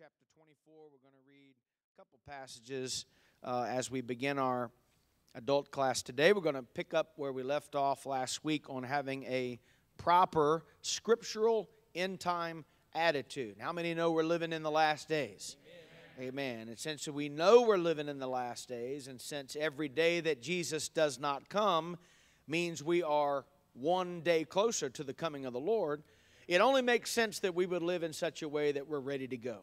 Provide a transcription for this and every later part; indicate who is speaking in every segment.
Speaker 1: chapter 24. We're going to read a couple passages uh, as we begin our adult class today. We're going to pick up where we left off last week on having a proper scriptural end time attitude. How many know we're living in the last days? Amen. Amen. And since we know we're living in the last days, and since every day that Jesus does not come means we are one day closer to the coming of the Lord, it only makes sense that we would live in such a way that we're ready to go.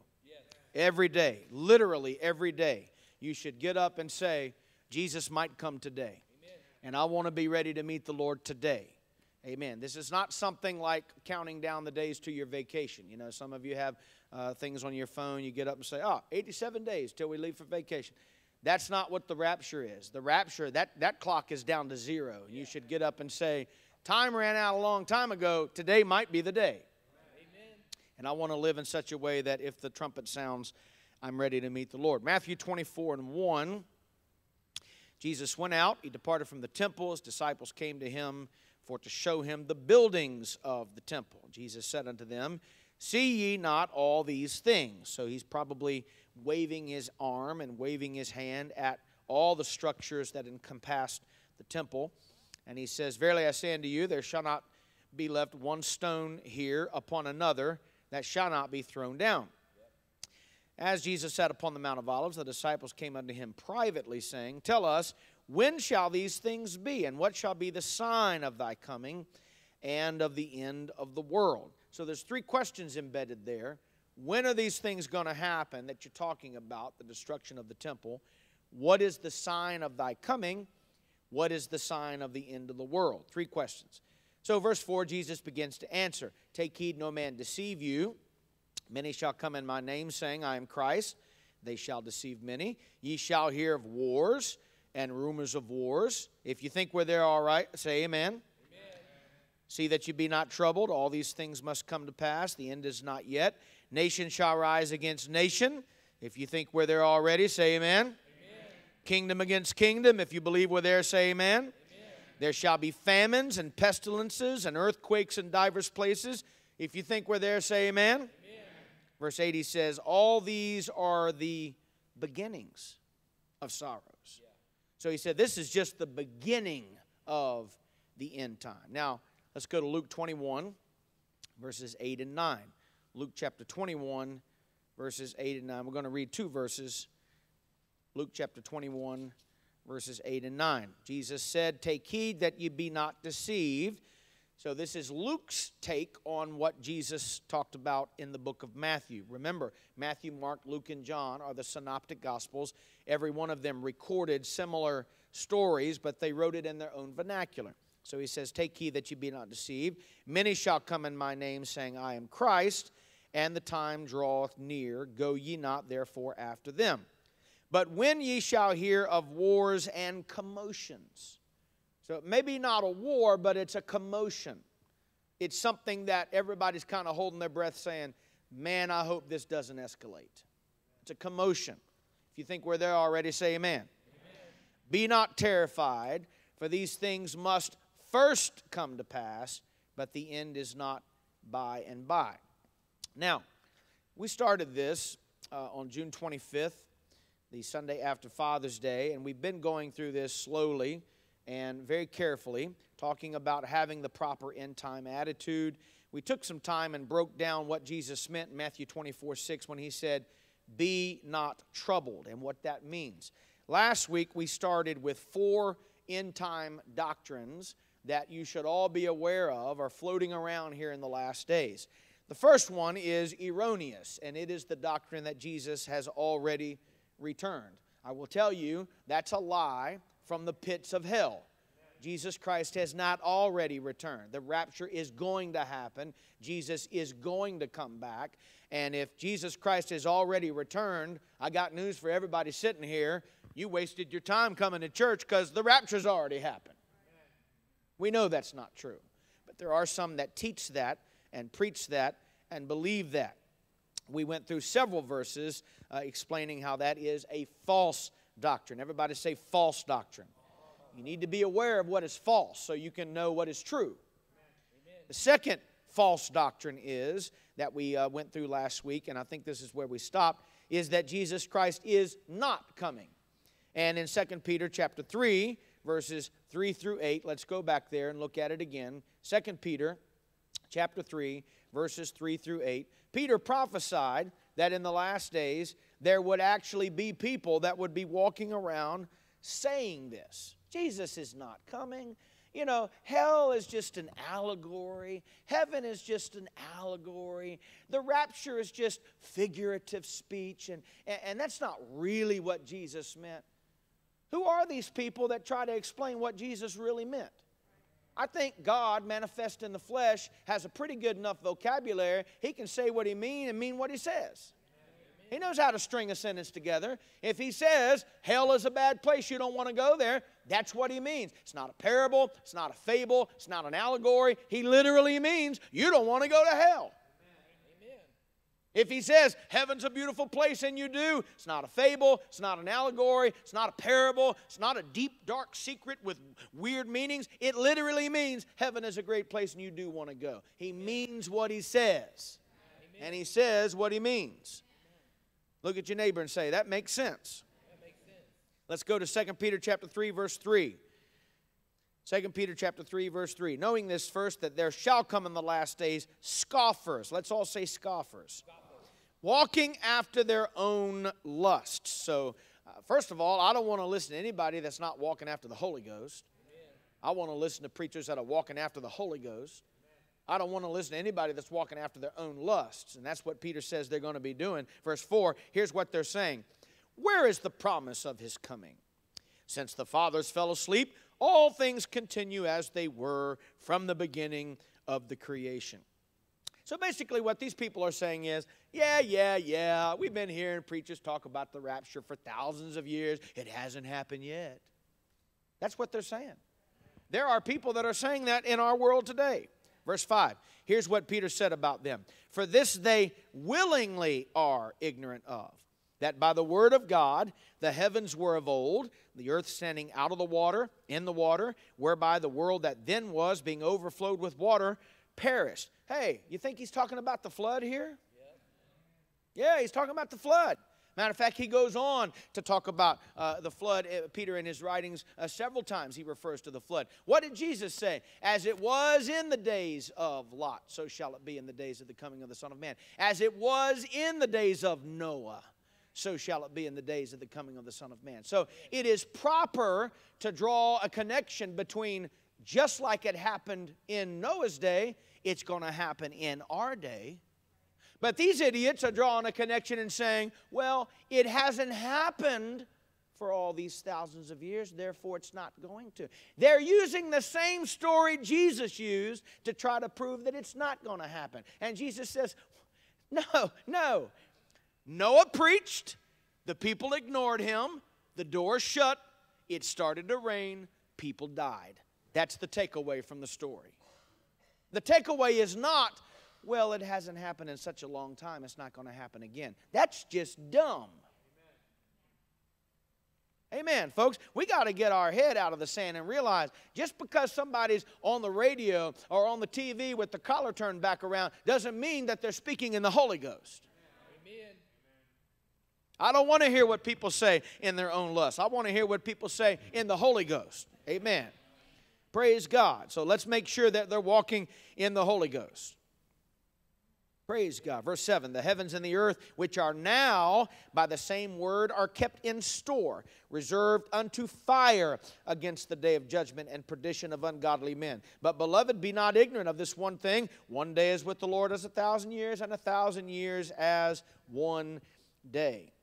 Speaker 1: Every day, literally every day, you should get up and say, Jesus might come today. Amen. And I want to be ready to meet the Lord today. Amen. This is not something like counting down the days to your vacation. You know, some of you have uh, things on your phone. You get up and say, oh, 87 days till we leave for vacation. That's not what the rapture is. The rapture, that, that clock is down to zero. You should get up and say, Time ran out a long time ago. Today might be the day. And I want to live in such a way that if the trumpet sounds, I'm ready to meet the Lord. Matthew 24 and 1. Jesus went out, he departed from the temple. His disciples came to him for to show him the buildings of the temple. Jesus said unto them, See ye not all these things? So he's probably waving his arm and waving his hand at all the structures that encompassed the temple. And he says, Verily I say unto you, there shall not be left one stone here upon another that shall not be thrown down. As Jesus sat upon the Mount of Olives, the disciples came unto him privately, saying, Tell us, when shall these things be, and what shall be the sign of thy coming and of the end of the world? So there's three questions embedded there. When are these things going to happen that you're talking about, the destruction of the temple? What is the sign of thy coming? What is the sign of the end of the world? Three questions. So, verse 4, Jesus begins to answer Take heed, no man deceive you. Many shall come in my name, saying, I am Christ. They shall deceive many. Ye shall hear of wars and rumors of wars. If you think we're there all right, say amen. amen. See that you be not troubled. All these things must come to pass. The end is not yet. Nation shall rise against nation. If you think we're there already, say amen kingdom against kingdom. If you believe we're there, say amen. There shall be famines and pestilences and earthquakes in divers places. If you think we're there, say amen. amen. Verse 80 says, All these are the beginnings of sorrows. Yeah. So he said, This is just the beginning of the end time. Now, let's go to Luke 21, verses 8 and 9. Luke chapter 21, verses 8 and 9. We're going to read two verses Luke chapter 21, verses 8 and 9. Jesus said, Take heed that ye be not deceived. So, this is Luke's take on what Jesus talked about in the book of Matthew. Remember, Matthew, Mark, Luke, and John are the synoptic gospels. Every one of them recorded similar stories, but they wrote it in their own vernacular. So he says, Take heed that ye be not deceived. Many shall come in my name, saying, I am Christ, and the time draweth near. Go ye not therefore after them. But when ye shall hear of wars and commotions. So maybe not a war, but it's a commotion. It's something that everybody's kind of holding their breath saying, Man, I hope this doesn't escalate. It's a commotion. If you think we're there already, say amen. amen. Be not terrified, for these things must first come to pass, but the end is not by and by. Now, we started this uh, on June 25th the Sunday after Father's Day, and we've been going through this slowly and very carefully, talking about having the proper end time attitude. We took some time and broke down what Jesus meant in Matthew 24 6 when he said, Be not troubled, and what that means. Last week, we started with four end time doctrines that you should all be aware of are floating around here in the last days. The first one is erroneous, and it is the doctrine that Jesus has already returned. I will tell you that's a lie from the pits of hell. Jesus Christ has not already returned. The rapture is going to happen. Jesus is going to come back. And if Jesus Christ has already returned, I got news for everybody sitting here. You wasted your time coming to church because the rapture's already happened. We know that's not true. But there are some that teach that and preach that and believe that we went through several verses uh, explaining how that is a false doctrine. Everybody say false doctrine. You need to be aware of what is false so you can know what is true. The second false doctrine is that we uh, went through last week, and I think this is where we stopped, is that Jesus Christ is not coming. And in 2 Peter chapter 3, verses 3 through 8, let's go back there and look at it again. 2 Peter chapter 3, verses 3 through 8. Peter prophesied that in the last days there would actually be people that would be walking around saying this Jesus is not coming. You know, hell is just an allegory. Heaven is just an allegory. The rapture is just figurative speech. And, and that's not really what Jesus meant. Who are these people that try to explain what Jesus really meant? I think God, manifest in the flesh, has a pretty good enough vocabulary. He can say what he means and mean what he says. He knows how to string a sentence together. If he says hell is a bad place, you don't want to go there, that's what he means. It's not a parable, it's not a fable, it's not an allegory. He literally means you don't want to go to hell. If he says heaven's a beautiful place and you do, it's not a fable, it's not an allegory, it's not a parable, it's not a deep, dark secret with weird meanings. It literally means heaven is a great place and you do want to go. He means what he says, and he says what he means. Look at your neighbor and say, that makes sense. That makes sense. Let's go to 2 Peter chapter 3, verse 3. 2 Peter chapter 3 verse 3 knowing this first that there shall come in the last days scoffers let's all say scoffers, scoffers walking after their own lusts. So, uh, first of all, I don't want to listen to anybody that's not walking after the Holy Ghost. I want to listen to preachers that are walking after the Holy Ghost. I don't want to listen to anybody that's walking after their own lusts. And that's what Peter says they're going to be doing. Verse 4, here's what they're saying Where is the promise of his coming? Since the fathers fell asleep, all things continue as they were from the beginning of the creation. So basically, what these people are saying is, yeah, yeah, yeah, we've been hearing preachers talk about the rapture for thousands of years. It hasn't happened yet. That's what they're saying. There are people that are saying that in our world today. Verse 5, here's what Peter said about them For this they willingly are ignorant of, that by the word of God the heavens were of old, the earth standing out of the water, in the water, whereby the world that then was, being overflowed with water, perished. Hey, you think he's talking about the flood here? Yeah, he's talking about the flood. Matter of fact, he goes on to talk about uh, the flood. Uh, Peter, in his writings, uh, several times he refers to the flood. What did Jesus say? As it was in the days of Lot, so shall it be in the days of the coming of the Son of Man. As it was in the days of Noah, so shall it be in the days of the coming of the Son of Man. So it is proper to draw a connection between just like it happened in Noah's day, it's going to happen in our day. But these idiots are drawing a connection and saying, well, it hasn't happened for all these thousands of years, therefore it's not going to. They're using the same story Jesus used to try to prove that it's not going to happen. And Jesus says, no, no. Noah preached, the people ignored him, the door shut, it started to rain, people died. That's the takeaway from the story. The takeaway is not, well, it hasn't happened in such a long time, it's not going to happen again. That's just dumb. Amen, folks. We got to get our head out of the sand and realize just because somebody's on the radio or on the TV with the collar turned back around doesn't mean that they're speaking in the Holy Ghost. Amen. I don't want to hear what people say in their own lust. I want to hear what people say in the Holy Ghost. Amen. Praise God. So let's make sure that they're walking in the Holy Ghost. Praise God. Verse 7 The heavens and the earth, which are now by the same word, are kept in store, reserved unto fire against the day of judgment and perdition of ungodly men. But, beloved, be not ignorant of this one thing one day is with the Lord as a thousand years, and a thousand years as one day.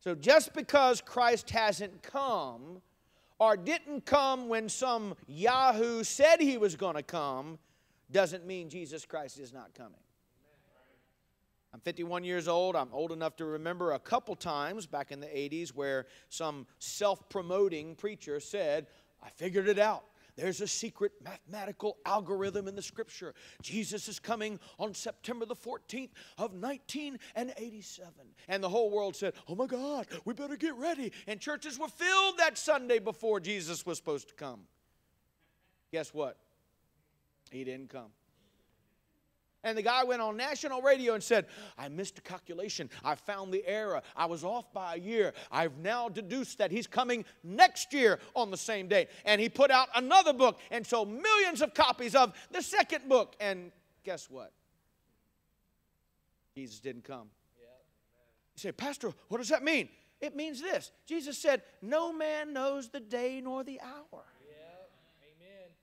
Speaker 1: So, just because Christ hasn't come, or didn't come when some Yahoo said he was going to come doesn't mean Jesus Christ is not coming. I'm 51 years old. I'm old enough to remember a couple times back in the 80s where some self promoting preacher said, I figured it out. There's a secret mathematical algorithm in the scripture. Jesus is coming on September the 14th of 1987. And the whole world said, Oh my God, we better get ready. And churches were filled that Sunday before Jesus was supposed to come. Guess what? He didn't come. And the guy went on national radio and said, I missed a calculation. I found the error. I was off by a year. I've now deduced that he's coming next year on the same day. And he put out another book and sold millions of copies of the second book. And guess what? Jesus didn't come. You say, Pastor, what does that mean? It means this Jesus said, No man knows the day nor the hour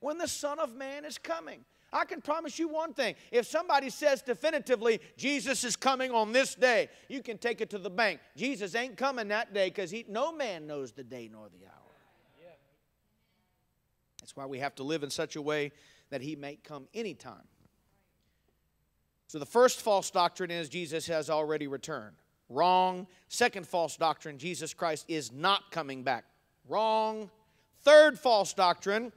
Speaker 1: when the Son of Man is coming. I can promise you one thing. If somebody says definitively, Jesus is coming on this day, you can take it to the bank. Jesus ain't coming that day because no man knows the day nor the hour. That's why we have to live in such a way that he may come anytime. So the first false doctrine is Jesus has already returned. Wrong. Second false doctrine, Jesus Christ is not coming back. Wrong. Third false doctrine,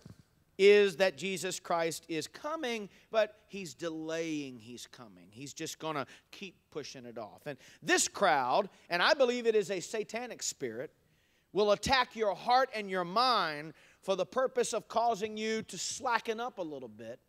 Speaker 1: is that Jesus Christ is coming, but he's delaying he's coming. He's just going to keep pushing it off. And this crowd, and I believe it is a satanic spirit, will attack your heart and your mind for the purpose of causing you to slacken up a little bit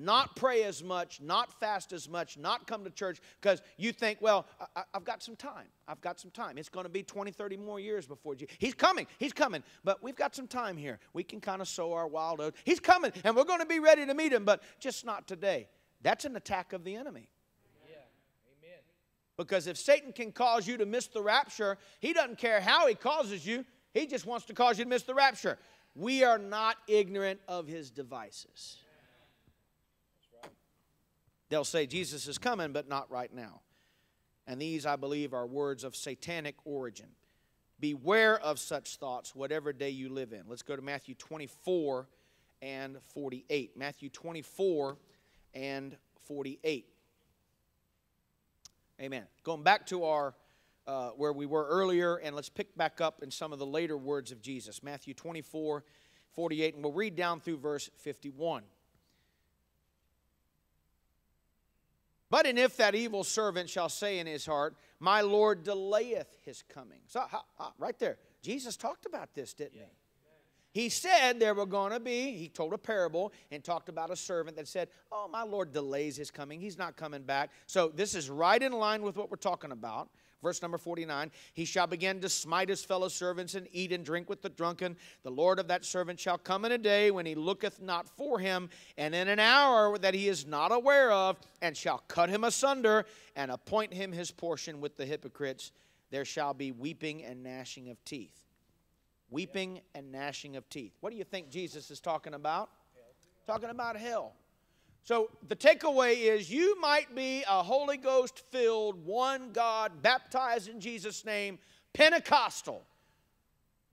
Speaker 1: not pray as much, not fast as much, not come to church because you think, well, I, have got some time. I've got some time. It's going to be 20, 30 more years before Jesus. He's coming. He's coming. But we've got some time here. We can kind of sow our wild oats. He's coming, and we're going to be ready to meet him, but just not today. That's an attack of the enemy. Yeah. Amen. Because if Satan can cause you to miss the rapture, he doesn't care how he causes you, he just wants to cause you to miss the rapture. We are not ignorant of his devices. They'll say Jesus is coming, but not right now. And these, I believe, are words of satanic origin. Beware of such thoughts, whatever day you live in. Let's go to Matthew 24 and 48. Matthew 24 and 48. Amen. Going back to our uh, where we were earlier, and let's pick back up in some of the later words of Jesus. Matthew 24, 48, and we'll read down through verse 51. But and if that evil servant shall say in his heart, My Lord delayeth his coming. So, ha, ha, right there, Jesus talked about this, didn't yeah. he? He said there were going to be, he told a parable and talked about a servant that said, Oh, my Lord delays his coming. He's not coming back. So, this is right in line with what we're talking about. Verse number 49 He shall begin to smite his fellow servants and eat and drink with the drunken. The Lord of that servant shall come in a day when he looketh not for him, and in an hour that he is not aware of, and shall cut him asunder and appoint him his portion with the hypocrites. There shall be weeping and gnashing of teeth. Weeping and gnashing of teeth. What do you think Jesus is talking about? Talking about hell. So the takeaway is you might be a Holy Ghost filled, one God, baptized in Jesus' name, Pentecostal,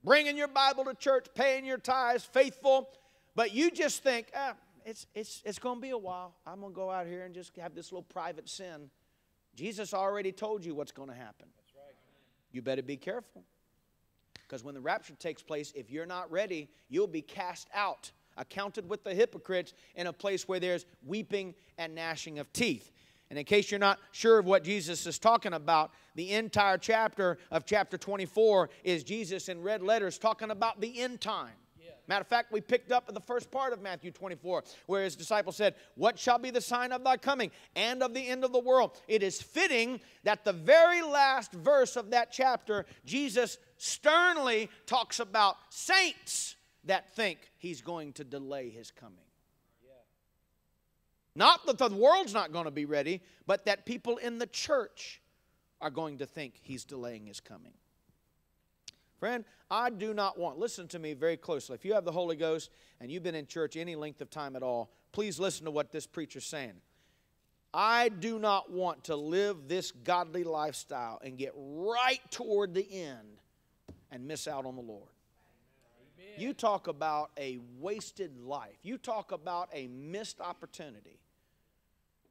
Speaker 1: bringing your Bible to church, paying your tithes, faithful, but you just think, ah, it's, it's, it's going to be a while. I'm going to go out here and just have this little private sin. Jesus already told you what's going to happen. Right. You better be careful. Because when the rapture takes place, if you're not ready, you'll be cast out accounted with the hypocrites in a place where there's weeping and gnashing of teeth. And in case you're not sure of what Jesus is talking about, the entire chapter of chapter 24 is Jesus in red letters talking about the end time. Matter of fact, we picked up in the first part of Matthew 24, where his disciples said, What shall be the sign of thy coming and of the end of the world? It is fitting that the very last verse of that chapter, Jesus sternly talks about saints that think he's going to delay his coming. Not that the world's not going to be ready, but that people in the church are going to think he's delaying his coming. Friend, I do not want, listen to me very closely. If you have the Holy Ghost and you've been in church any length of time at all, please listen to what this preacher's saying. I do not want to live this godly lifestyle and get right toward the end and miss out on the Lord. You talk about a wasted life. You talk about a missed opportunity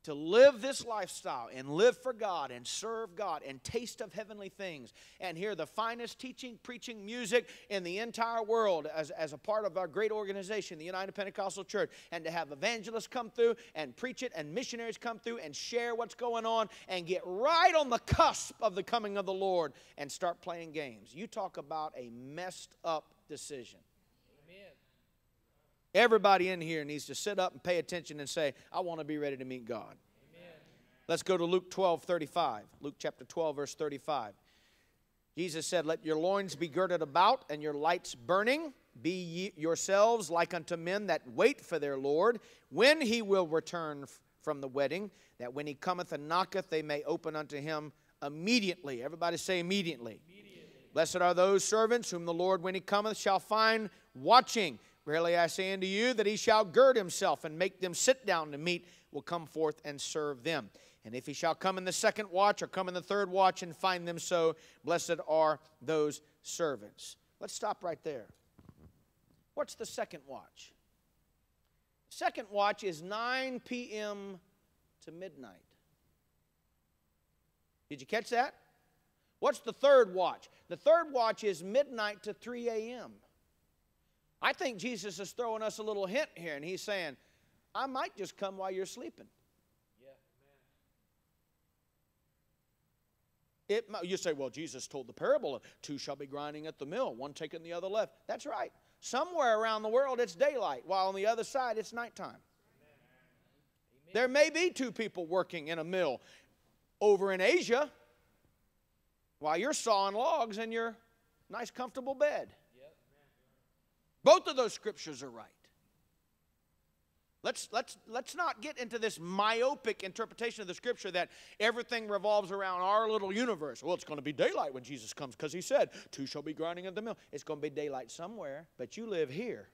Speaker 1: to live this lifestyle and live for God and serve God and taste of heavenly things and hear the finest teaching, preaching, music in the entire world as, as a part of our great organization, the United Pentecostal Church, and to have evangelists come through and preach it and missionaries come through and share what's going on and get right on the cusp of the coming of the Lord and start playing games. You talk about a messed up decision. Everybody in here needs to sit up and pay attention and say, I want to be ready to meet God. Let's go to Luke 12, 35. Luke chapter 12, verse 35. Jesus said, Let your loins be girded about and your lights burning. Be ye yourselves like unto men that wait for their Lord, when he will return from the wedding, that when he cometh and knocketh, they may open unto him immediately. Everybody say immediately. immediately. Blessed are those servants whom the Lord, when he cometh, shall find watching. Verily I say unto you that he shall gird himself and make them sit down to meat, will come forth and serve them. And if he shall come in the second watch or come in the third watch and find them so, blessed are those servants. Let's stop right there. What's the second watch? Second watch is 9 p.m. to midnight. Did you catch that? What's the third watch? The third watch is midnight to 3 a.m. I think Jesus is throwing us a little hint here, and he's saying, I might just come while you're sleeping. It, you say, well, Jesus told the parable of two shall be grinding at the mill, one taking the other left. That's right. Somewhere around the world it's daylight, while on the other side it's nighttime. Amen. There may be two people working in a mill over in Asia while you're sawing logs in your nice, comfortable bed. Both of those scriptures are right. Let's, let's, let's not get into this myopic interpretation of the scripture that everything revolves around our little universe. Well, it's going to be daylight when Jesus comes because he said, Two shall be grinding at the mill. It's going to be daylight somewhere, but you live here.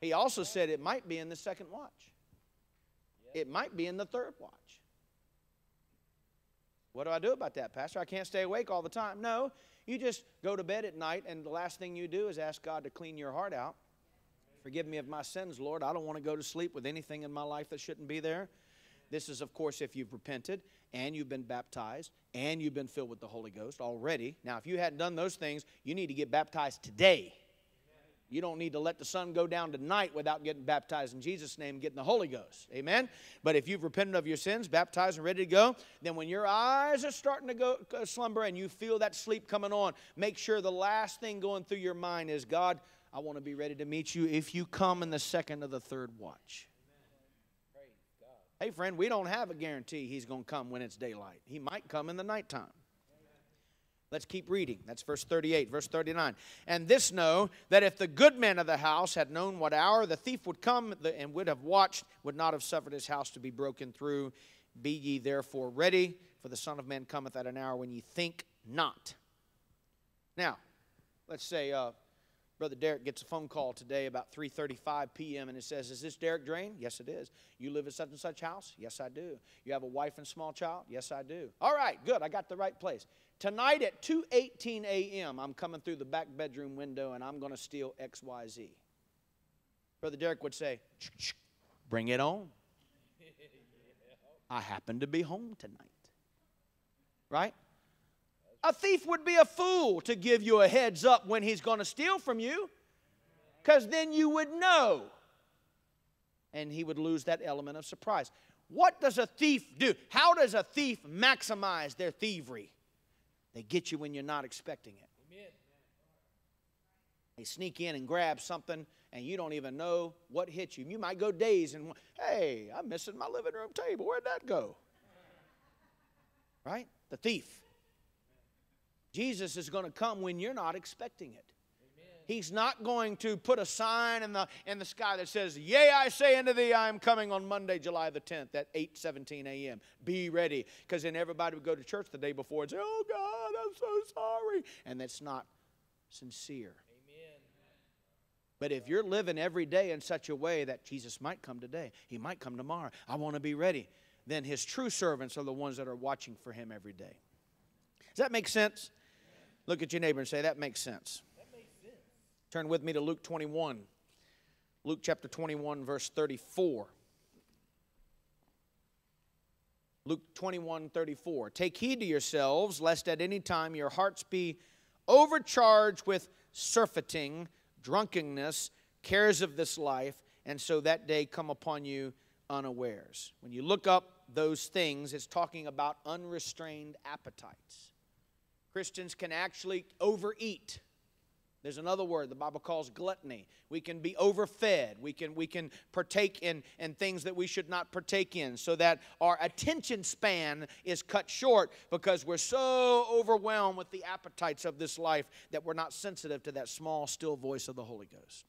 Speaker 1: He also said it might be in the second watch, it might be in the third watch. What do I do about that, Pastor? I can't stay awake all the time. No, you just go to bed at night, and the last thing you do is ask God to clean your heart out Forgive me of my sins, Lord. I don't want to go to sleep with anything in my life that shouldn't be there. This is, of course, if you've repented and you've been baptized and you've been filled with the Holy Ghost already. Now, if you hadn't done those things, you need to get baptized today. You don't need to let the sun go down tonight without getting baptized in Jesus' name getting the Holy Ghost. Amen? But if you've repented of your sins, baptized and ready to go, then when your eyes are starting to go uh, slumber and you feel that sleep coming on, make sure the last thing going through your mind is God, I want to be ready to meet you if you come in the second or the third watch. Hey, friend, we don't have a guarantee he's going to come when it's daylight. He might come in the nighttime. Let's keep reading. That's verse 38, verse 39. And this know that if the good man of the house had known what hour the thief would come and would have watched, would not have suffered his house to be broken through. Be ye therefore ready, for the Son of Man cometh at an hour when ye think not. Now, let's say uh, Brother Derek gets a phone call today about 3:35 p.m. and it says, "Is this Derek Drain?" Yes, it is. You live in such and such house? Yes, I do. You have a wife and small child? Yes, I do. All right, good. I got the right place. Tonight at 2:18 a.m., I'm coming through the back bedroom window and I'm going to steal XYZ. Brother Derek would say, "Bring it on." I happen to be home tonight. Right? A thief would be a fool to give you a heads up when he's going to steal from you, because then you would know. And he would lose that element of surprise. What does a thief do? How does a thief maximize their thievery? They get you when you're not expecting it. Amen. They sneak in and grab something, and you don't even know what hit you. You might go days and, hey, I'm missing my living room table. Where'd that go? Right? The thief. Jesus is going to come when you're not expecting it. He's not going to put a sign in the, in the sky that says, Yea, I say unto thee, I am coming on Monday, July the 10th at 8 17 a.m. Be ready. Because then everybody would go to church the day before and say, Oh God, I'm so sorry. And that's not sincere. Amen. But if you're living every day in such a way that Jesus might come today, he might come tomorrow, I want to be ready, then his true servants are the ones that are watching for him every day. Does that make sense? Look at your neighbor and say, That makes sense. That makes sense. Turn with me to Luke 21. Luke chapter 21, verse 34. Luke 21, 34. Take heed to yourselves, lest at any time your hearts be overcharged with surfeiting, drunkenness, cares of this life, and so that day come upon you unawares. When you look up those things, it's talking about unrestrained appetites. Christians can actually overeat. There's another word the Bible calls gluttony. We can be overfed. We can, we can partake in, in things that we should not partake in so that our attention span is cut short because we're so overwhelmed with the appetites of this life that we're not sensitive to that small, still voice of the Holy Ghost.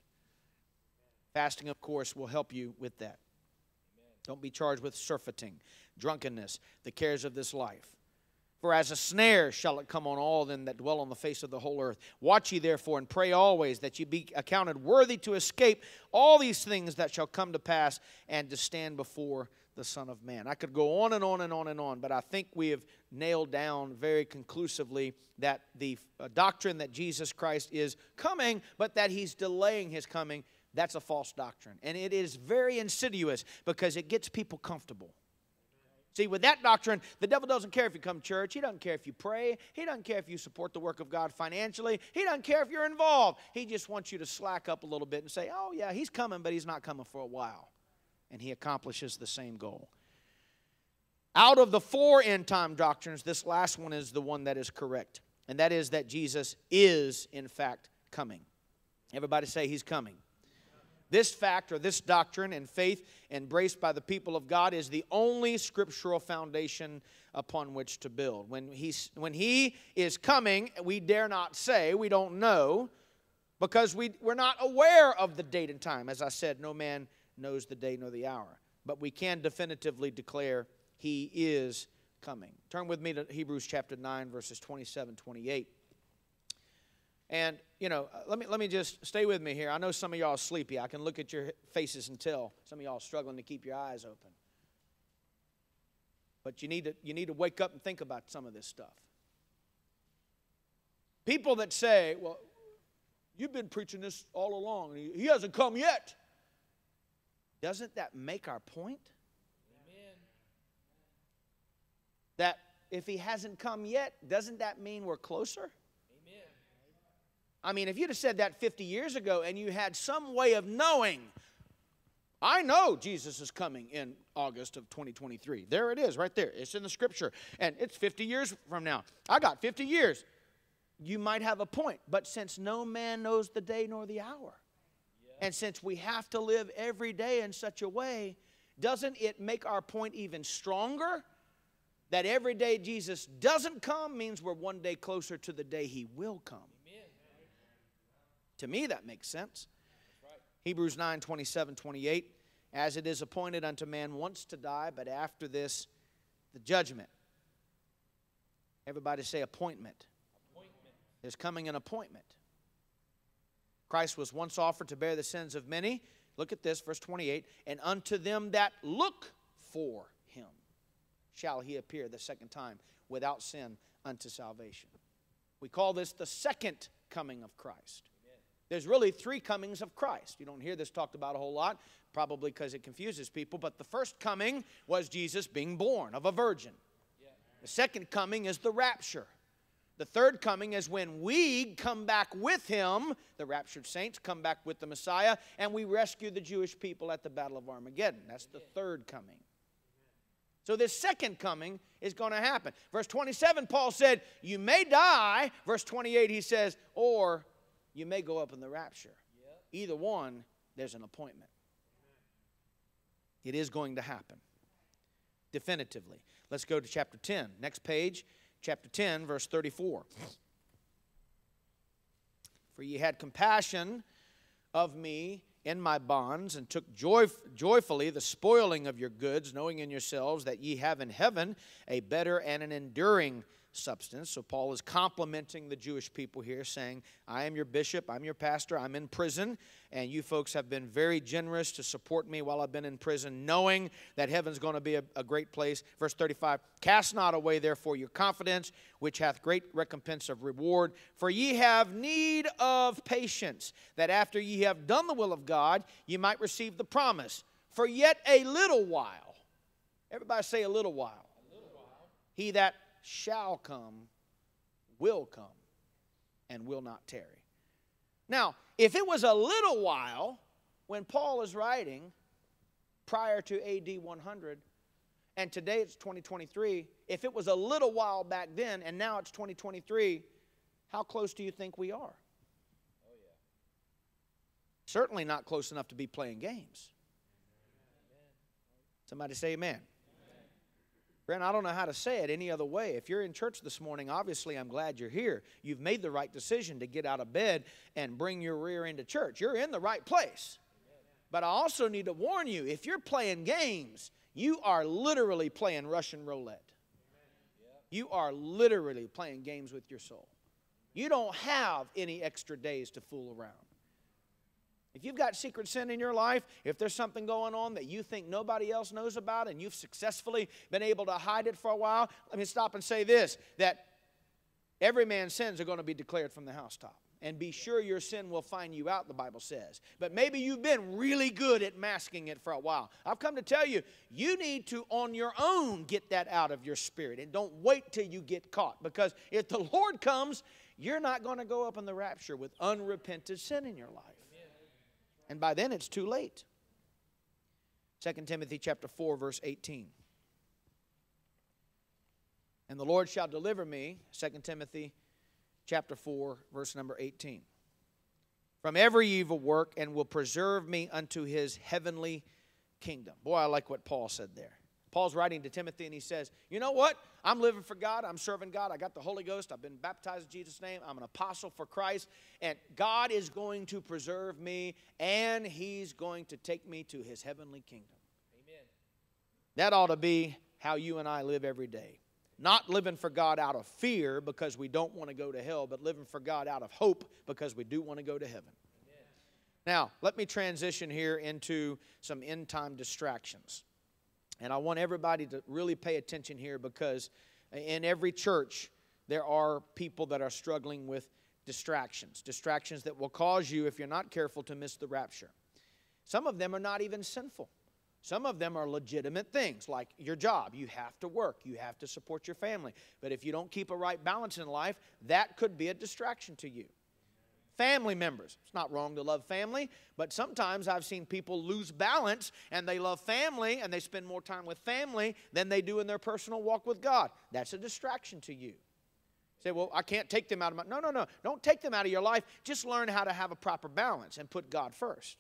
Speaker 1: Fasting, of course, will help you with that. Don't be charged with surfeiting, drunkenness, the cares of this life. For as a snare shall it come on all them that dwell on the face of the whole earth. Watch ye therefore and pray always that ye be accounted worthy to escape all these things that shall come to pass and to stand before the Son of Man. I could go on and on and on and on, but I think we have nailed down very conclusively that the uh, doctrine that Jesus Christ is coming, but that he's delaying his coming, that's a false doctrine. And it is very insidious because it gets people comfortable. See, with that doctrine, the devil doesn't care if you come to church. He doesn't care if you pray. He doesn't care if you support the work of God financially. He doesn't care if you're involved. He just wants you to slack up a little bit and say, oh, yeah, he's coming, but he's not coming for a while. And he accomplishes the same goal. Out of the four end time doctrines, this last one is the one that is correct. And that is that Jesus is, in fact, coming. Everybody say he's coming. This fact or this doctrine and faith embraced by the people of God is the only scriptural foundation upon which to build. When, he's, when He is coming, we dare not say, we don't know, because we, we're not aware of the date and time. As I said, no man knows the day nor the hour. But we can definitively declare He is coming. Turn with me to Hebrews chapter 9, verses 27 28. And, you know, uh, let me, let me just stay with me here. I know some of y'all are sleepy. I can look at your faces and tell some of y'all struggling to keep your eyes open. But you need to, you need to wake up and think about some of this stuff. People that say, well, you've been preaching this all along, he hasn't come yet. Doesn't that make our point? Amen. That if he hasn't come yet, doesn't that mean we're closer? I mean, if you'd have said that 50 years ago and you had some way of knowing, I know Jesus is coming in August of 2023. There it is, right there. It's in the scripture. And it's 50 years from now. I got 50 years. You might have a point. But since no man knows the day nor the hour, and since we have to live every day in such a way, doesn't it make our point even stronger? That every day Jesus doesn't come means we're one day closer to the day he will come. To me, that makes sense. Right. Hebrews 9 27, 28. As it is appointed unto man once to die, but after this, the judgment. Everybody say appointment. appointment. There's coming an appointment. Christ was once offered to bear the sins of many. Look at this, verse 28. And unto them that look for him shall he appear the second time without sin unto salvation. We call this the second coming of Christ. There's really three comings of Christ. You don't hear this talked about a whole lot, probably because it confuses people, but the first coming was Jesus being born of a virgin. The second coming is the rapture. The third coming is when we come back with him, the raptured saints come back with the Messiah, and we rescue the Jewish people at the Battle of Armageddon. That's the third coming. So, this second coming is going to happen. Verse 27, Paul said, You may die. Verse 28, he says, Or you may go up in the rapture. Yep. Either one, there's an appointment. It is going to happen. Definitively. Let's go to chapter 10. Next page, chapter 10, verse 34. For ye had compassion of me in my bonds, and took joy, joyfully the spoiling of your goods, knowing in yourselves that ye have in heaven a better and an enduring substance. So Paul is complimenting the Jewish people here, saying, I am your bishop, I'm your pastor, I'm in prison, and you folks have been very generous to support me while I've been in prison, knowing that heaven's going to be a, a great place. Verse 35 Cast not away, therefore, your confidence, which hath great recompense of reward. For ye have need of patience, that after ye have done the will of God, ye might receive the promise. For yet a little while, everybody say a little while. A little while. He that shall come, will come, and will not tarry. Now, if it was a little while when Paul is writing prior to AD 100, and today it's 2023, if it was a little while back then and now it's 2023, how close do you think we are? Certainly not close enough to be playing games. Somebody say amen. Friend, I don't know how to say it any other way. If you're in church this morning, obviously I'm glad you're here. You've made the right decision to get out of bed and bring your rear into church. You're in the right place. But I also need to warn you if you're playing games, you are literally playing Russian roulette. You are literally playing games with your soul. You don't have any extra days to fool around. If you've got secret sin in your life, if there's something going on that you think nobody else knows about and you've successfully been able to hide it for a while, let me stop and say this that every man's sins are going to be declared from the housetop. And be sure your sin will find you out, the Bible says. But maybe you've been really good at masking it for a while. I've come to tell you, you need to, on your own, get that out of your spirit. And don't wait till you get caught. Because if the Lord comes, you're not going to go up in the rapture with unrepented sin in your life. And by then it's too late. 2 Timothy chapter 4 verse 18. And the Lord shall deliver me, 2 Timothy chapter 4 verse number 18. From every evil work and will preserve me unto his heavenly kingdom. Boy, I like what Paul said there. Paul's writing to Timothy and he says, You know what? I'm living for God. I'm serving God. I got the Holy Ghost. I've been baptized in Jesus' name. I'm an apostle for Christ. And God is going to preserve me and He's going to take me to His heavenly kingdom. Amen. That ought to be how you and I live every day. Not living for God out of fear because we don't want to go to hell, but living for God out of hope because we do want to go to heaven. Amen. Now, let me transition here into some end time distractions. And I want everybody to really pay attention here because in every church, there are people that are struggling with distractions. Distractions that will cause you, if you're not careful, to miss the rapture. Some of them are not even sinful. Some of them are legitimate things, like your job. You have to work, you have to support your family. But if you don't keep a right balance in life, that could be a distraction to you family members. It's not wrong to love family, but sometimes I've seen people lose balance and they love family and they spend more time with family than they do in their personal walk with God. That's a distraction to you. Say, well, I can't take them out of my. No, no, no. Don't take them out of your life. Just learn how to have a proper balance and put God first.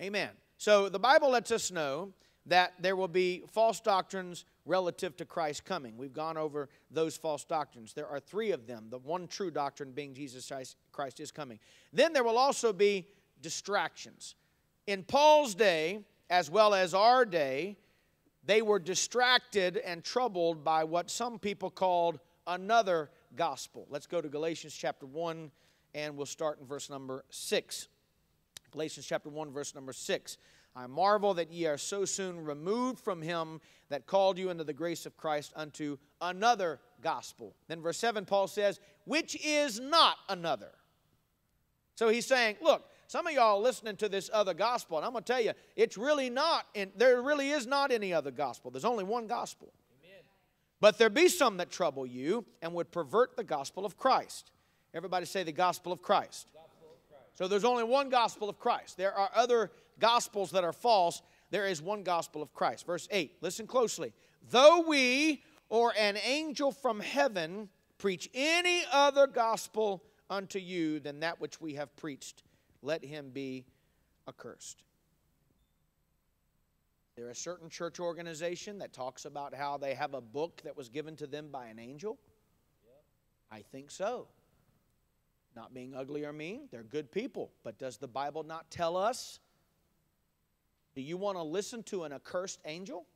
Speaker 1: Amen. Amen. So the Bible lets us know that there will be false doctrines relative to Christ coming. We've gone over those false doctrines. There are three of them, the one true doctrine being Jesus Christ is coming. Then there will also be distractions. In Paul's day, as well as our day, they were distracted and troubled by what some people called another gospel. Let's go to Galatians chapter 1, and we'll start in verse number 6. Galatians chapter 1, verse number 6. I marvel that ye are so soon removed from him that called you into the grace of Christ unto another gospel. Then verse 7, Paul says, which is not another. So he's saying, look, some of y'all listening to this other gospel, and I'm going to tell you, it's really not, in, there really is not any other gospel. There's only one gospel. Amen. But there be some that trouble you and would pervert the gospel of Christ. Everybody say the gospel of Christ. Gospel of Christ. So there's only one gospel of Christ. There are other gospels that are false, there is one gospel of Christ. Verse 8, listen closely. Though we or an angel from heaven preach any other gospel unto you than that which we have preached, let him be accursed. There is a certain church organization that talks about how they have a book that was given to them by an angel. I think so. Not being ugly or mean, they're good people. But does the Bible not tell us do you want to listen to an accursed angel?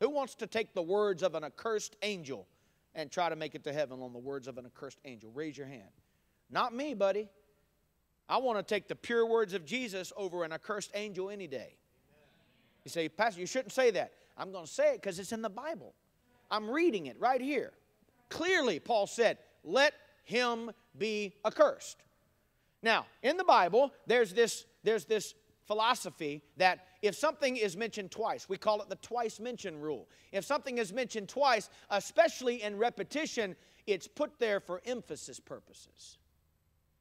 Speaker 1: Who wants to take the words of an accursed angel and try to make it to heaven on the words of an accursed angel? Raise your hand. Not me, buddy. I want to take the pure words of Jesus over an accursed angel any day. You say, Pastor, you shouldn't say that. I'm going to say it because it's in the Bible. I'm reading it right here. Clearly, Paul said, Let him be accursed. Now, in the Bible, there's this, there's this philosophy that if something is mentioned twice, we call it the twice mention rule. If something is mentioned twice, especially in repetition, it's put there for emphasis purposes.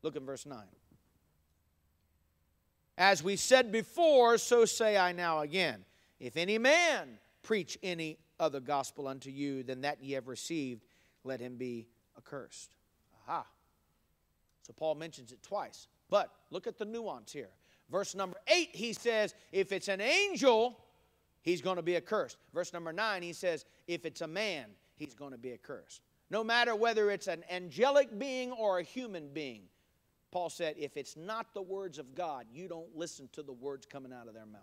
Speaker 1: Look at verse 9. As we said before, so say I now again. If any man preach any other gospel unto you than that ye have received, let him be accursed. Aha. So Paul mentions it twice. But look at the nuance here. Verse number 8, he says, if it's an angel, he's going to be accursed. Verse number 9, he says, if it's a man, he's going to be accursed. No matter whether it's an angelic being or a human being, Paul said, if it's not the words of God, you don't listen to the words coming out of their mouth.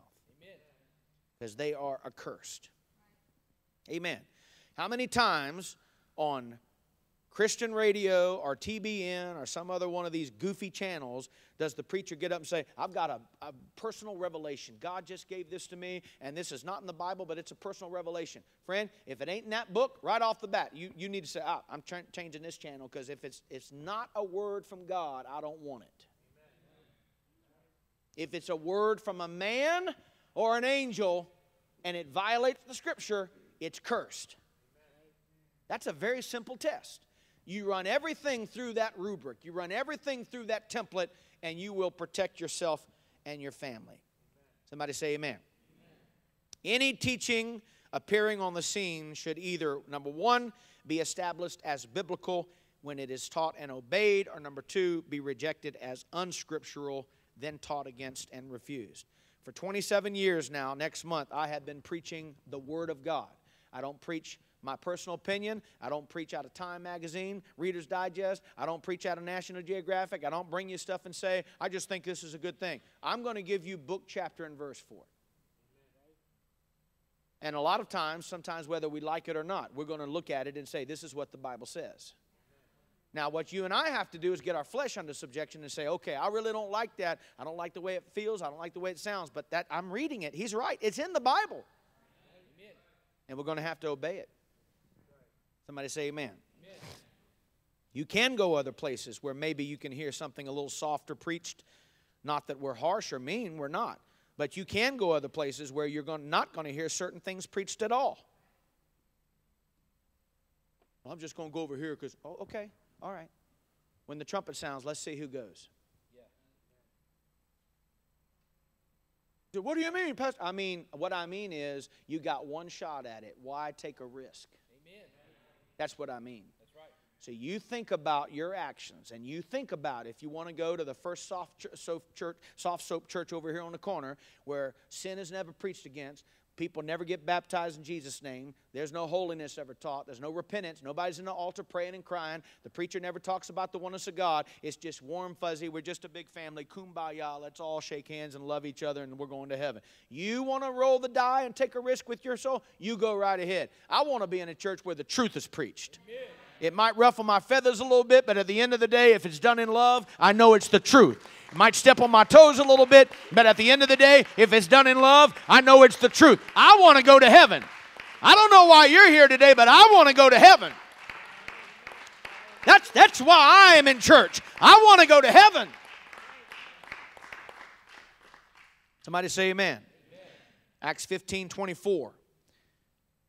Speaker 1: Because they are accursed. Amen. How many times on Christian radio or TBN or some other one of these goofy channels does the preacher get up and say, I've got a, a, personal revelation. God just gave this to me, and this is not in the Bible, but it's a personal revelation. Friend, if it ain't in that book, right off the bat, you, you need to say, ah, I'm changing this channel because if it's, it's not a word from God, I don't want it. If it's a word from a man or an angel and it violates the scripture, it's cursed. That's a very simple test. You run everything through that rubric, you run everything through that template, and you will protect yourself and your family. Somebody say amen. amen. Any teaching appearing on the scene should either, number one, be established as biblical when it is taught and obeyed, or number two, be rejected as unscriptural, then taught against and refused. For 27 years now, next month, I have been preaching the Word of God. I don't preach my personal opinion. I don't preach out of Time Magazine, Reader's Digest. I don't preach out of National Geographic. I don't bring you stuff and say, I just think this is a good thing. I'm going to give you book, chapter, and verse for it. And a lot of times, sometimes whether we like it or not, we're going to look at it and say, this is what the Bible says. Now, what you and I have to do is get our flesh under subjection and say, okay, I really don't like that. I don't like the way it feels. I don't like the way it sounds. But that I'm reading it. He's right. It's in the Bible. And we're going to have to obey it. Somebody say amen. amen. You can go other places where maybe you can hear something a little softer preached. Not that we're harsh or mean, we're not. But you can go other places where you're not going to hear certain things preached at all. Well, I'm just going to go over here because, oh, okay, all right. When the trumpet sounds, let's see who goes. What do you mean, Pastor? I mean, what I mean is you got one shot at it. Why take a risk? That's what I mean. That's right. So you think about your actions and you think about if you want to go to the first soft, soap church, soft soap church over here on the corner where sin is never preached against, People never get baptized in Jesus' name. There's no holiness ever taught. There's no repentance. Nobody's in the altar praying and crying. The preacher never talks about the oneness of God. It's just warm, fuzzy. We're just a big family. Kumbaya. Let's all shake hands and love each other, and we're going to heaven. You want to roll the die and take a risk with your soul? You go right ahead. I want to be in a church where the truth is preached. Amen. It might ruffle my feathers a little bit, but at the end of the day, if it's done in love, I know it's the truth. It might step on my toes a little bit, but at the end of the day, if it's done in love, I know it's the truth. I want to go to heaven. I don't know why you're here today, but I want to go to heaven. That's, that's why I am in church. I want to go to heaven. Somebody say amen. amen. Acts 15 24.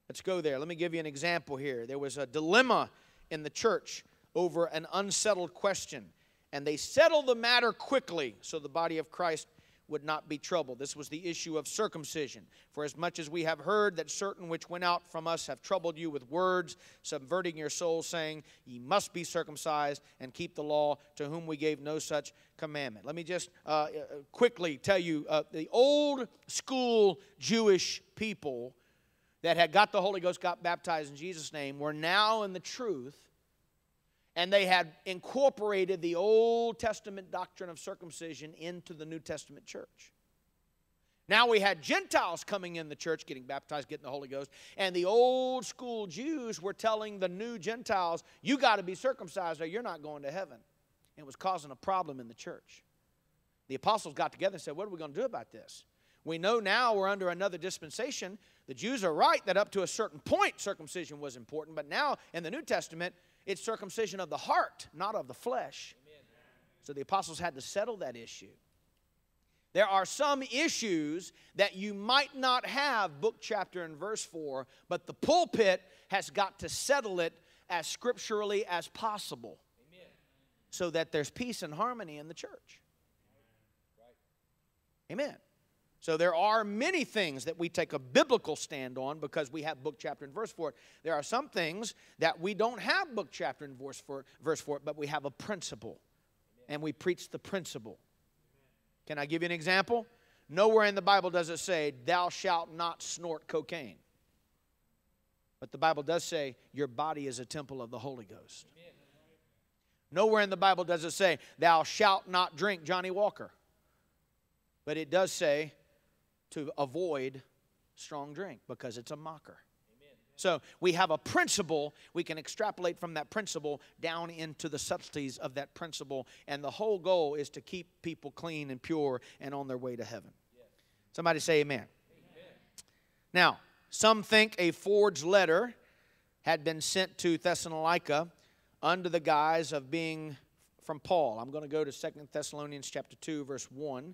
Speaker 1: Let's go there. Let me give you an example here. There was a dilemma in the church over an unsettled question. And they settled the matter quickly so the body of Christ would not be troubled. This was the issue of circumcision. For as much as we have heard that certain which went out from us have troubled you with words, subverting your souls, saying, Ye must be circumcised and keep the law, to whom we gave no such commandment. Let me just uh, uh quickly tell you uh, the old school Jewish people that had got the Holy Ghost, got baptized in Jesus' name, were now in the truth, and they had incorporated the Old Testament doctrine of circumcision into the New Testament church. Now we had Gentiles coming in the church, getting baptized, getting the Holy Ghost, and the old school Jews were telling the new Gentiles, You got to be circumcised or you're not going to heaven. And it was causing a problem in the church. The apostles got together and said, What are we going to do about this? We know now we're under another dispensation. The Jews are right that up to a certain point circumcision was important, but now in the New Testament, it's circumcision of the heart, not of the flesh. So the apostles had to settle that issue. There are some issues that you might not have book, chapter, and verse for, but the pulpit has got to settle it as scripturally as possible Amen. so that there's peace and harmony in the church. Amen. So there are many things that we take a biblical stand on because we have book, chapter, and verse for it. There are some things that we don't have book, chapter, and verse for, verse for it, but we have a principle. And we preach the principle. Can I give you an example? Nowhere in the Bible does it say, Thou shalt not snort cocaine. But the Bible does say, Your body is a temple of the Holy Ghost. Nowhere in the Bible does it say, Thou shalt not drink Johnnie Walker. But it does say to avoid strong drink because it's a mocker. So we have a principle, we can extrapolate from that principle down into the subtleties of that principle, and the whole goal is to keep people clean and pure and on their way to heaven. Somebody say amen. amen. Now, some think a forged letter had been sent to Thessalonica under the guise of being from Paul. I'm going to go to Second Thessalonians chapter 2 verse 1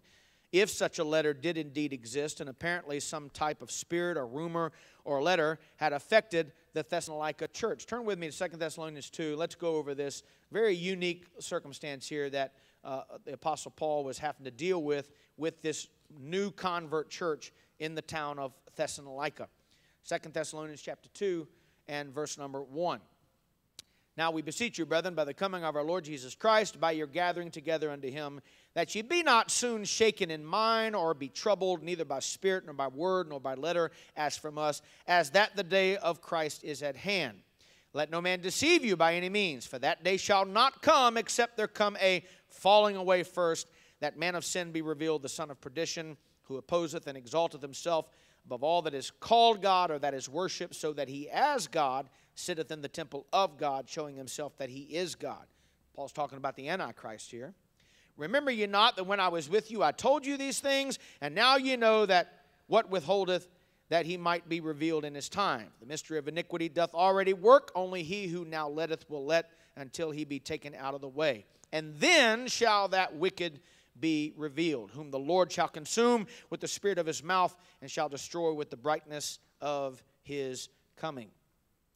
Speaker 1: if such a letter did indeed exist, and apparently some type of spirit or rumor or letter had affected the Thessalonica church. Turn with me to 2 Thessalonians 2. Let's go over this very unique circumstance here that uh, the Apostle Paul was having to deal with with this new convert church in the town of Thessalonica. 2 Thessalonians chapter 2 and verse number 1. Now we beseech you, brethren, by the coming of our Lord Jesus Christ, by your gathering together unto him, that ye be not soon shaken in mind, or be troubled, neither by spirit, nor by word, nor by letter, as from us, as that the day of Christ is at hand. Let no man deceive you by any means, for that day shall not come, except there come a falling away first, that man of sin be revealed, the son of perdition, who opposeth and exalteth himself above all that is called God or that is worshipped, so that he as God sitteth in the temple of God, showing himself that he is God. Paul's talking about the Antichrist here. Remember ye not that when I was with you I told you these things, and now ye know that what withholdeth that he might be revealed in his time. The mystery of iniquity doth already work, only he who now letteth will let until he be taken out of the way. And then shall that wicked be revealed, whom the Lord shall consume with the spirit of his mouth and shall destroy with the brightness of his coming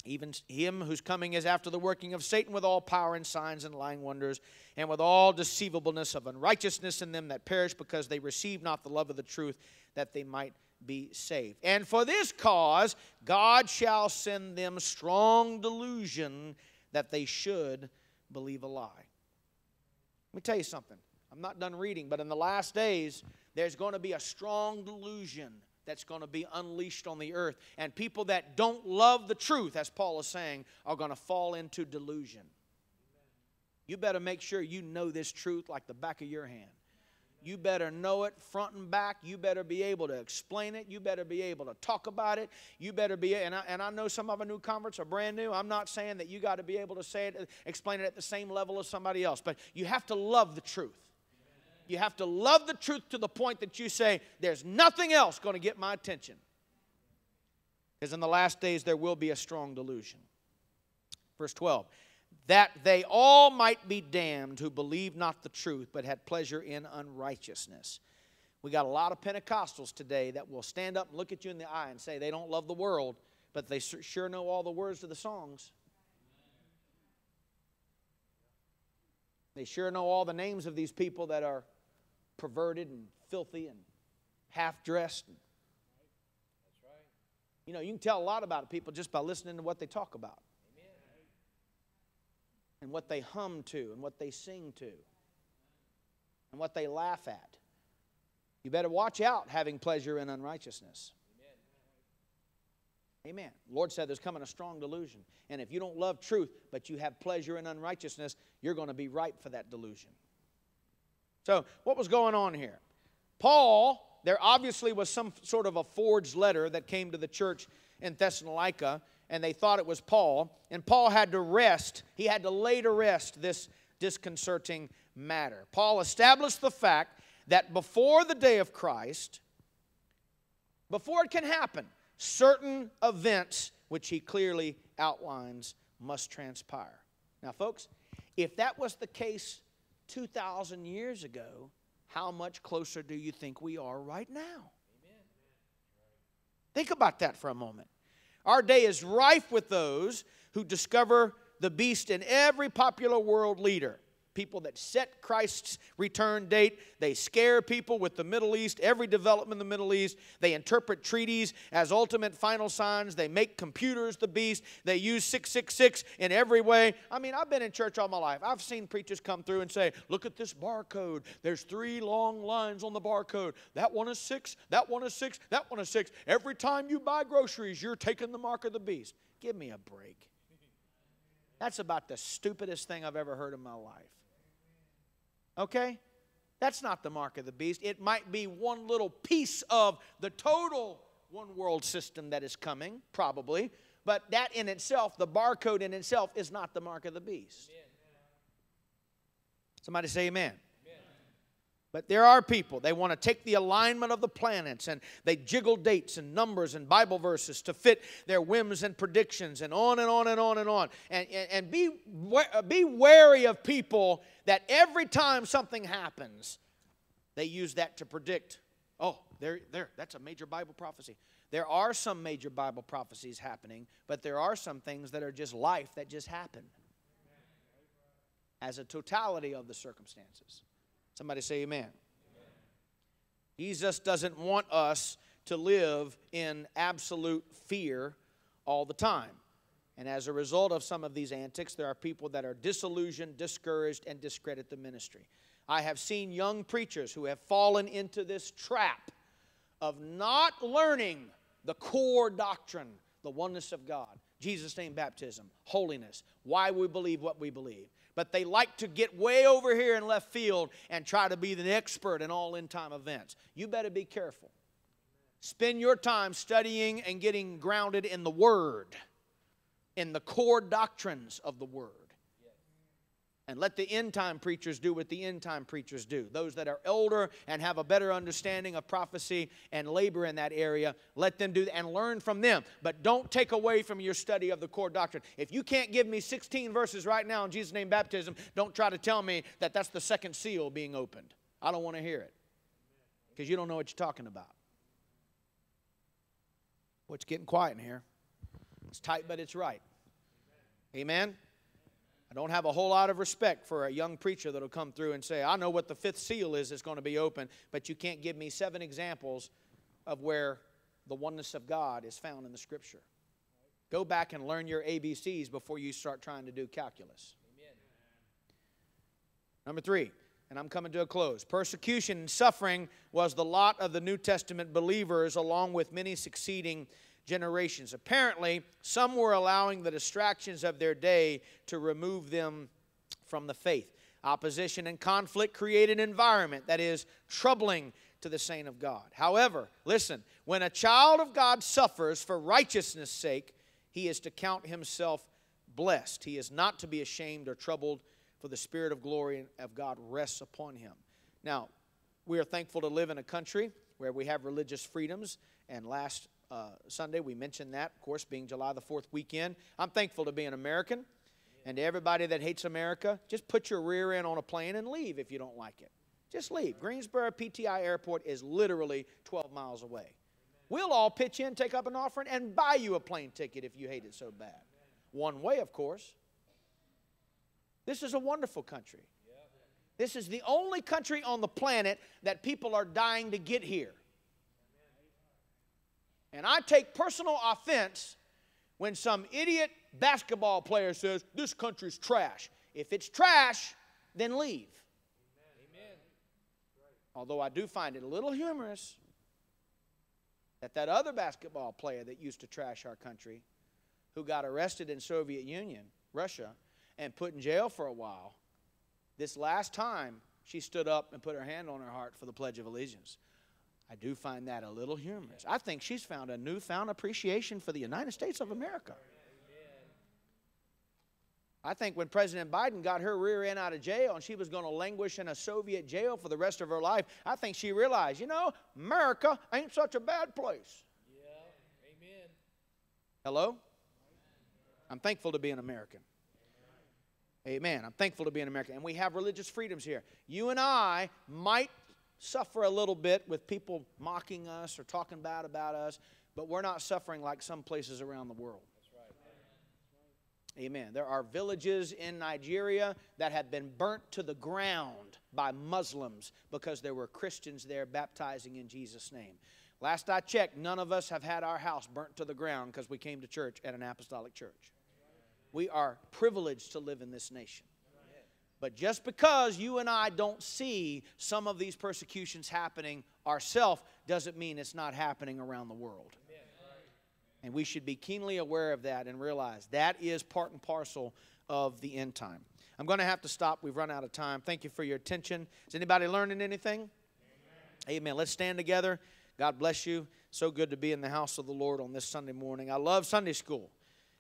Speaker 1: even him whose coming is after the working of Satan with all power and signs and lying wonders, and with all deceivableness of unrighteousness in them that perish, because they receive not the love of the truth, that they might be saved. And for this cause, God shall send them strong delusion that they should believe a lie. Let me tell you something. I'm not done reading, but in the last days, there's going to be a strong delusion that's going to be unleashed on the earth. And people that don't love the truth, as Paul is saying, are going to fall into delusion. You better make sure you know this truth like the back of your hand. You better know it front and back. You better be able to explain it. You better be able to talk about it. You better be, and I, and I know some of our new converts are brand new. I'm not saying that you got to be able to say it, explain it at the same level as somebody else, but you have to love the truth. You have to love the truth to the point that you say, There's nothing else going to get my attention. Because in the last days there will be a strong delusion. Verse 12 that they all might be damned who believe not the truth, but had pleasure in unrighteousness. We got a lot of Pentecostals today that will stand up and look at you in the eye and say they don't love the world, but they sure know all the words to the songs. They sure know all the names of these people that are perverted and filthy and half dressed. That's right. You know, you can tell a lot about people just by listening to what they talk about. Amen. And what they hum to, and what they sing to, and what they laugh at. You better watch out having pleasure in unrighteousness. Amen. Lord said there's coming a strong delusion. And if you don't love truth, but you have pleasure in unrighteousness, you're going to be ripe for that delusion. So, what was going on here? Paul, there obviously was some sort of a forged letter that came to the church in Thessalonica, and they thought it was Paul. And Paul had to rest, he had to lay to rest this disconcerting matter. Paul established the fact that before the day of Christ, before it can happen, certain events which he clearly outlines must transpire. Now, folks, if that was the case 2,000 years ago, how much closer do you think we are right now? Amen. Think about that for a moment. Our day is rife with those who discover the beast in every popular world leader. People that set Christ's return date. They scare people with the Middle East, every development in the Middle East. They interpret treaties as ultimate final signs. They make computers the beast. They use 666 in every way. I mean, I've been in church all my life. I've seen preachers come through and say, Look at this barcode. There's three long lines on the barcode. That one is six, that one is six, that one is six. Every time you buy groceries, you're taking the mark of the beast. Give me a break. That's about the stupidest thing I've ever heard in my life. Okay? That's not the mark of the beast. It might be one little piece of the total one world system that is coming, probably. But that in itself, the barcode in itself, is not the mark of the beast. Somebody say amen. But there are people, they want to take the alignment of the planets and they jiggle dates and numbers and Bible verses to fit their whims and predictions and on and on and on and on. And, and, and be, be wary of people that every time something happens, they use that to predict. Oh, there, there, that's a major Bible prophecy. There are some major Bible prophecies happening, but there are some things that are just life that just happen as a totality of the circumstances. Somebody say amen. amen. Jesus doesn't want us to live in absolute fear all the time. And as a result of some of these antics, there are people that are disillusioned, discouraged, and discredit the ministry. I have seen young preachers who have fallen into this trap of not learning the core doctrine, the oneness of God, Jesus' name baptism, holiness, why we believe what we believe but they like to get way over here in left field and try to be the expert in all end time events. You better be careful. Spend your time studying and getting grounded in the Word, in the core doctrines of the Word. And let the end time preachers do what the end time preachers do. Those that are older and have a better understanding of prophecy and labor in that area, let them do that and learn from them. But don't take away from your study of the core doctrine. If you can't give me 16 verses right now in Jesus' name baptism, don't try to tell me that that's the second seal being opened. I don't want to hear it because you don't know what you're talking about. What's getting quiet in here? It's tight, but it's right. Amen. I don't have a whole lot of respect for a young preacher that'll come through and say, I know what the fifth seal is that's going to be open, but you can't give me seven examples of where the oneness of God is found in the scripture. Go back and learn your ABCs before you start trying to do calculus. Amen. Number three, and I'm coming to a close. Persecution and suffering was the lot of the New Testament believers, along with many succeeding generations. Apparently, some were allowing the distractions of their day to remove them from the faith. Opposition and conflict create an environment that is troubling to the saint of God. However, listen, when a child of God suffers for righteousness' sake, he is to count himself blessed. He is not to be ashamed or troubled, for the Spirit of glory of God rests upon him. Now, we are thankful to live in a country where we have religious freedoms. And last uh, Sunday. We mentioned that, of course, being July the 4th weekend. I'm thankful to be an American. And to everybody that hates America, just put your rear end on a plane and leave if you don't like it. Just leave. Greensboro PTI Airport is literally 12 miles away. We'll all pitch in, take up an offering, and buy you a plane ticket if you hate it so bad. One way, of course. This is a wonderful country. This is the only country on the planet that people are dying to get here. And I take personal offense when some idiot basketball player says, This country's trash. If it's trash, then leave. Amen. Although I do find it a little humorous that that other basketball player that used to trash our country, who got arrested in Soviet Union, Russia, and put in jail for a while, this last time she stood up and put her hand on her heart for the Pledge of Allegiance. I do find that a little humorous. I think she's found a newfound appreciation for the United States of America. I think when President Biden got her rear end out of jail and she was going to languish in a Soviet jail for the rest of her life, I think she realized, you know, America ain't such a bad place. Yeah. Amen. Hello? I'm thankful to be an American. Amen. I'm thankful to be an American. And we have religious freedoms here. You and I might suffer a little bit with people mocking us or talking bad about us, but we're not suffering like some places around the world. Amen. There are villages in Nigeria that have been burnt to the ground by Muslims because there were Christians there baptizing in Jesus' name. Last I checked, none of us have had our house burnt to the ground because we came to church at an apostolic church. We are privileged to live in this nation. But just because you and I don't see some of these persecutions happening ourselves doesn't mean it's not happening around the world. And we should be keenly aware of that and realize that is part and parcel of the end time. I'm going to have to stop. We've run out of time. Thank you for your attention. Is anybody learning anything? Amen. Amen. Let's stand together. God bless you. So good to be in the house of the Lord on this Sunday morning. I love Sunday school.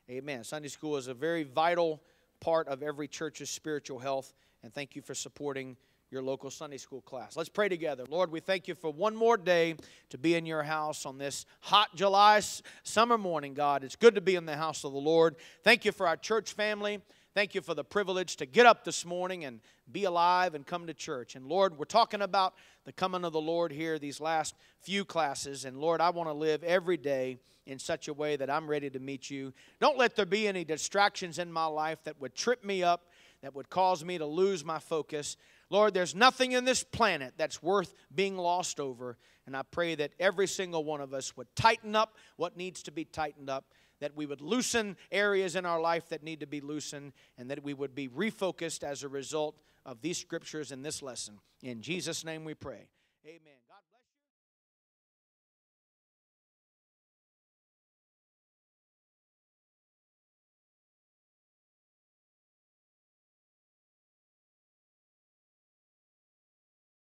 Speaker 1: Amen. Sunday school is a very vital part of every church's spiritual health. And thank you for supporting your local Sunday school class. Let's pray together. Lord, we thank you for one more day to be in your house on this hot July summer morning, God. It's good to be in the house of the Lord. Thank you for our church family. Thank you for the privilege to get up this morning and be alive and come to church. And Lord, we're talking about the coming of the Lord here these last few classes. And Lord, I want to live every day in such a way that I'm ready to meet you. Don't let there be any distractions in my life that would trip me up, that would cause me to lose my focus. Lord, there's nothing in this planet that's worth being lost over. And I pray that every single one of us would tighten up what needs to be tightened up that we would loosen areas in our life that need to be loosened, and that we would be refocused as a result of these scriptures and this lesson. In Jesus' name we pray. Amen.